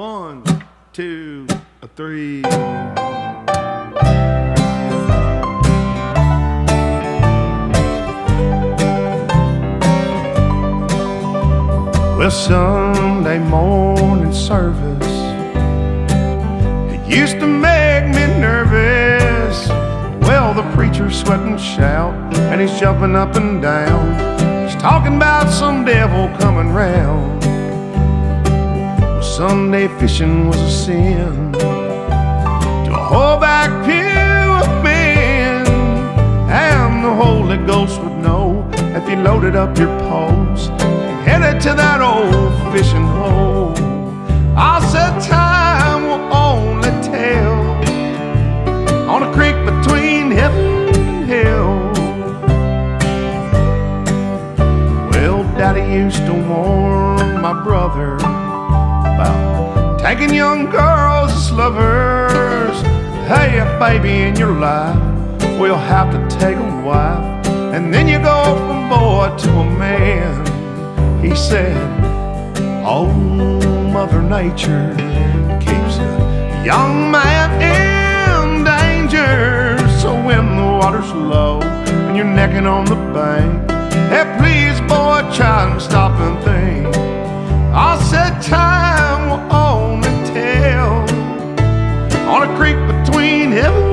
One, two, three. Well, Sunday morning service, it used to make me nervous. Well, the preacher's sweating shout, and he's jumping up and down. He's talking about some devil coming round. Sunday fishing was a sin to a whole back pew of men, and the Holy Ghost would know if you loaded up your poles and headed to that old fishing hole. I said time will only tell on a creek between heaven and hell. Well, Daddy used to warn taking young girls as lovers. Hey, a baby in your life will have to take a wife, and then you go from boy to a man. He said, Oh, Mother Nature keeps a young man in danger. So when the water's low and you're necking on the bank, hey, please, boy, try and stop and think. Heaven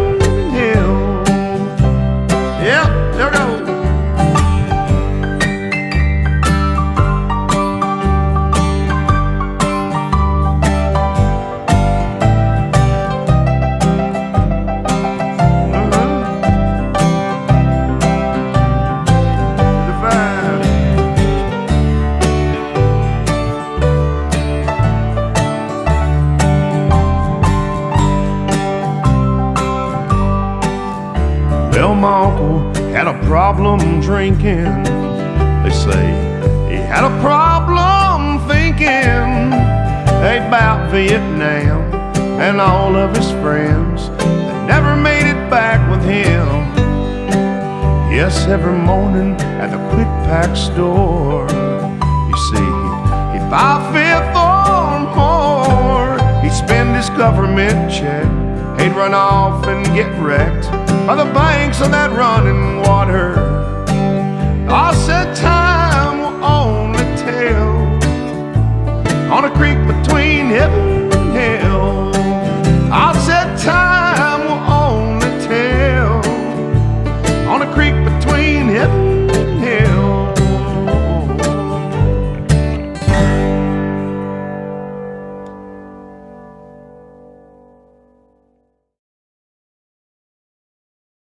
Well, my uncle had a problem drinking. They say he had a problem thinking about Vietnam and all of his friends that never made it back with him. Yes, every morning at the quick pack store, you see, he'd buy a fifth or more. He'd spend his government check, he'd run off and get wrecked by the banks of that running water. I said time will only tell on a creek